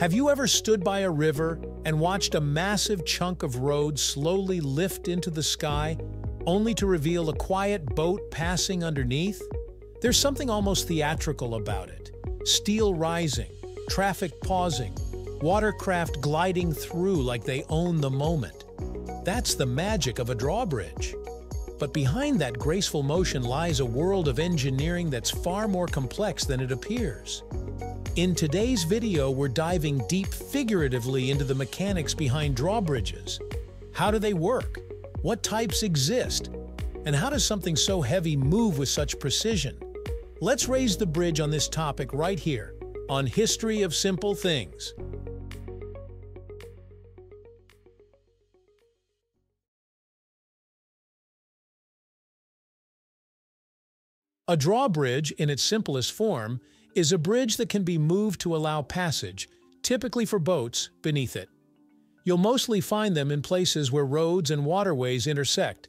Have you ever stood by a river and watched a massive chunk of road slowly lift into the sky, only to reveal a quiet boat passing underneath? There's something almost theatrical about it. Steel rising, traffic pausing, watercraft gliding through like they own the moment. That's the magic of a drawbridge. But behind that graceful motion lies a world of engineering that's far more complex than it appears. In today's video, we're diving deep figuratively into the mechanics behind drawbridges. How do they work? What types exist? And how does something so heavy move with such precision? Let's raise the bridge on this topic right here, on History of Simple Things. A drawbridge, in its simplest form, is a bridge that can be moved to allow passage, typically for boats, beneath it. You'll mostly find them in places where roads and waterways intersect,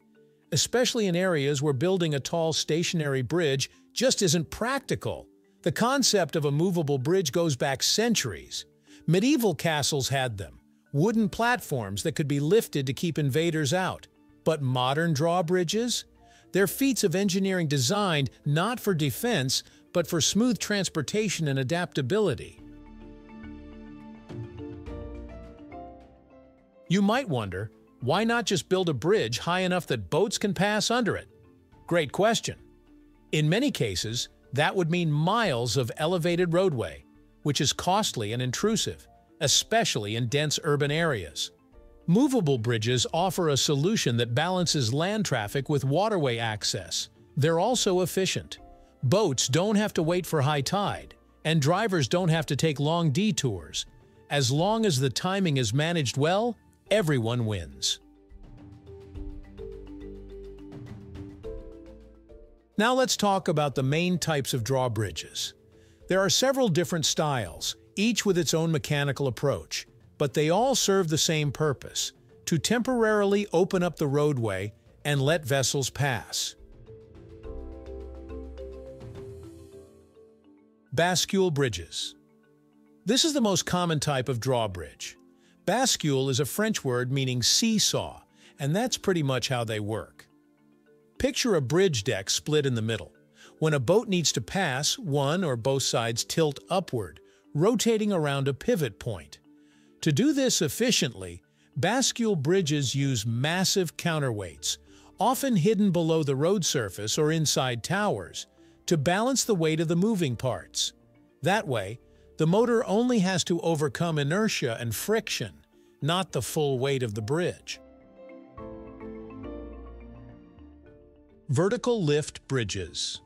especially in areas where building a tall stationary bridge just isn't practical. The concept of a movable bridge goes back centuries. Medieval castles had them, wooden platforms that could be lifted to keep invaders out. But modern drawbridges? They're feats of engineering designed not for defense, but for smooth transportation and adaptability. You might wonder, why not just build a bridge high enough that boats can pass under it? Great question. In many cases, that would mean miles of elevated roadway, which is costly and intrusive, especially in dense urban areas. Movable bridges offer a solution that balances land traffic with waterway access. They're also efficient. Boats don't have to wait for high tide, and drivers don't have to take long detours. As long as the timing is managed well, everyone wins. Now let's talk about the main types of drawbridges. There are several different styles, each with its own mechanical approach but they all serve the same purpose, to temporarily open up the roadway and let vessels pass. Bascule bridges. This is the most common type of drawbridge. Bascule is a French word meaning seesaw, and that's pretty much how they work. Picture a bridge deck split in the middle. When a boat needs to pass, one or both sides tilt upward, rotating around a pivot point. To do this efficiently, bascule bridges use massive counterweights, often hidden below the road surface or inside towers, to balance the weight of the moving parts. That way, the motor only has to overcome inertia and friction, not the full weight of the bridge. Vertical lift bridges.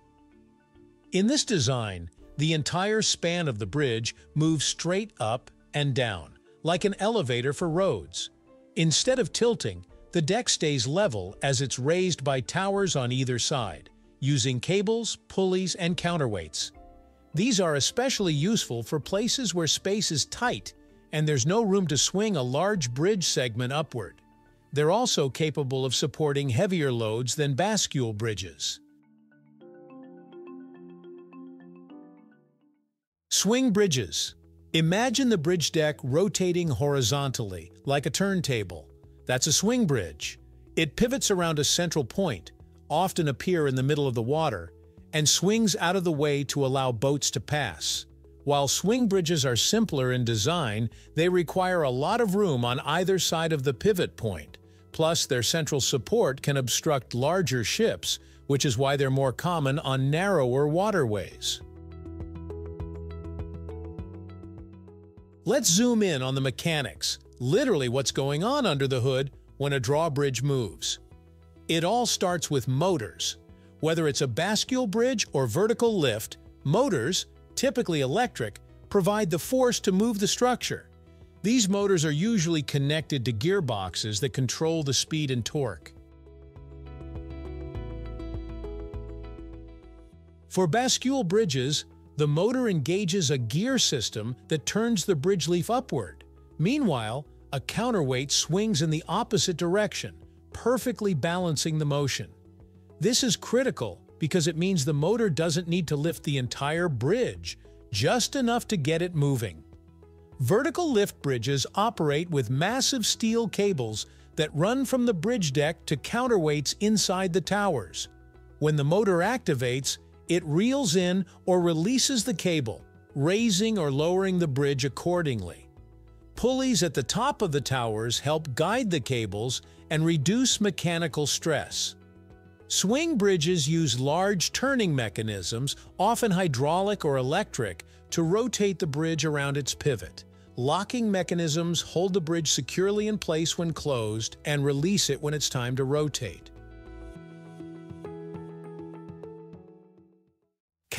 In this design, the entire span of the bridge moves straight up and down, like an elevator for roads. Instead of tilting, the deck stays level as it's raised by towers on either side, using cables, pulleys, and counterweights. These are especially useful for places where space is tight and there's no room to swing a large bridge segment upward. They're also capable of supporting heavier loads than bascule bridges. Swing bridges Imagine the bridge deck rotating horizontally, like a turntable. That's a swing bridge. It pivots around a central point, often appear in the middle of the water, and swings out of the way to allow boats to pass. While swing bridges are simpler in design, they require a lot of room on either side of the pivot point. Plus, their central support can obstruct larger ships, which is why they're more common on narrower waterways. Let's zoom in on the mechanics, literally what's going on under the hood when a drawbridge moves. It all starts with motors. Whether it's a bascule bridge or vertical lift, motors, typically electric, provide the force to move the structure. These motors are usually connected to gearboxes that control the speed and torque. For bascule bridges, the motor engages a gear system that turns the bridge leaf upward. Meanwhile, a counterweight swings in the opposite direction, perfectly balancing the motion. This is critical because it means the motor doesn't need to lift the entire bridge, just enough to get it moving. Vertical lift bridges operate with massive steel cables that run from the bridge deck to counterweights inside the towers. When the motor activates, it reels in or releases the cable, raising or lowering the bridge accordingly. Pulleys at the top of the towers help guide the cables and reduce mechanical stress. Swing bridges use large turning mechanisms, often hydraulic or electric, to rotate the bridge around its pivot. Locking mechanisms hold the bridge securely in place when closed and release it when it's time to rotate.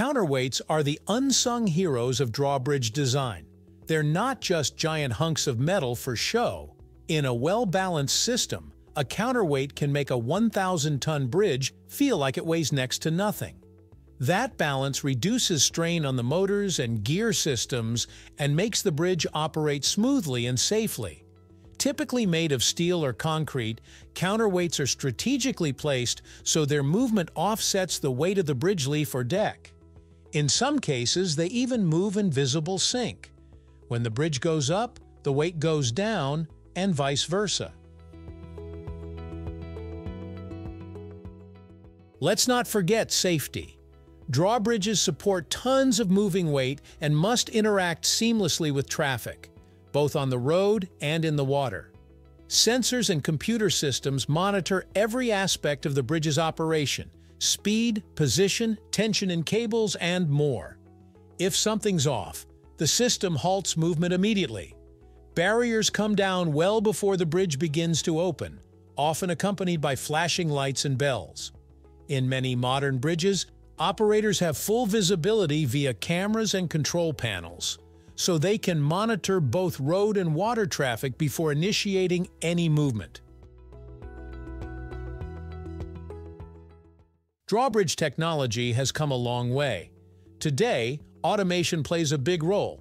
Counterweights are the unsung heroes of drawbridge design. They're not just giant hunks of metal for show. In a well-balanced system, a counterweight can make a 1,000-ton bridge feel like it weighs next to nothing. That balance reduces strain on the motors and gear systems and makes the bridge operate smoothly and safely. Typically made of steel or concrete, counterweights are strategically placed so their movement offsets the weight of the bridge leaf or deck. In some cases, they even move in visible sync. When the bridge goes up, the weight goes down, and vice versa. Let's not forget safety. Drawbridges support tons of moving weight and must interact seamlessly with traffic, both on the road and in the water. Sensors and computer systems monitor every aspect of the bridge's operation, speed, position, tension in cables, and more. If something's off, the system halts movement immediately. Barriers come down well before the bridge begins to open, often accompanied by flashing lights and bells. In many modern bridges, Operators have full visibility via cameras and control panels, so they can monitor both road and water traffic before initiating any movement. Drawbridge technology has come a long way. Today, automation plays a big role.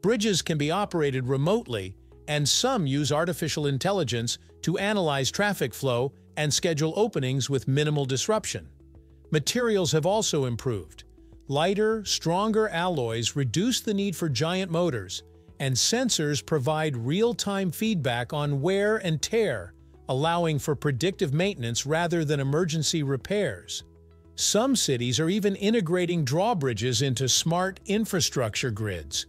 Bridges can be operated remotely, and some use artificial intelligence to analyze traffic flow and schedule openings with minimal disruption. Materials have also improved. Lighter, stronger alloys reduce the need for giant motors, and sensors provide real-time feedback on wear and tear, allowing for predictive maintenance rather than emergency repairs. Some cities are even integrating drawbridges into smart infrastructure grids,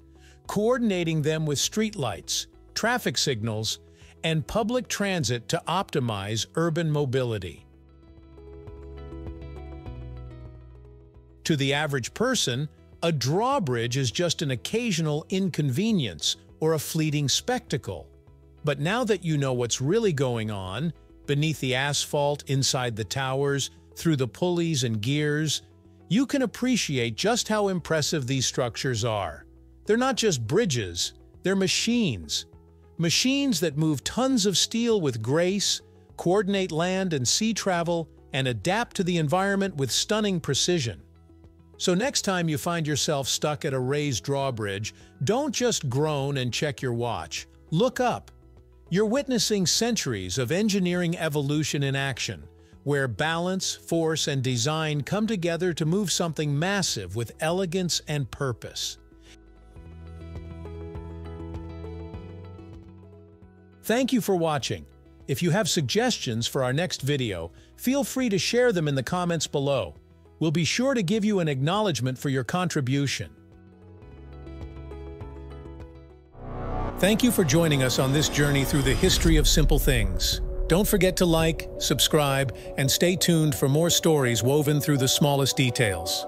coordinating them with streetlights, traffic signals, and public transit to optimize urban mobility. To the average person, a drawbridge is just an occasional inconvenience or a fleeting spectacle. But now that you know what's really going on, beneath the asphalt, inside the towers, through the pulleys and gears, you can appreciate just how impressive these structures are. They're not just bridges, they're machines. Machines that move tons of steel with grace, coordinate land and sea travel, and adapt to the environment with stunning precision. So next time you find yourself stuck at a raised drawbridge, don't just groan and check your watch. Look up. You're witnessing centuries of engineering evolution in action, where balance, force, and design come together to move something massive with elegance and purpose. Thank you for watching. If you have suggestions for our next video, feel free to share them in the comments below. We'll be sure to give you an acknowledgement for your contribution. Thank you for joining us on this journey through the history of simple things. Don't forget to like, subscribe, and stay tuned for more stories woven through the smallest details.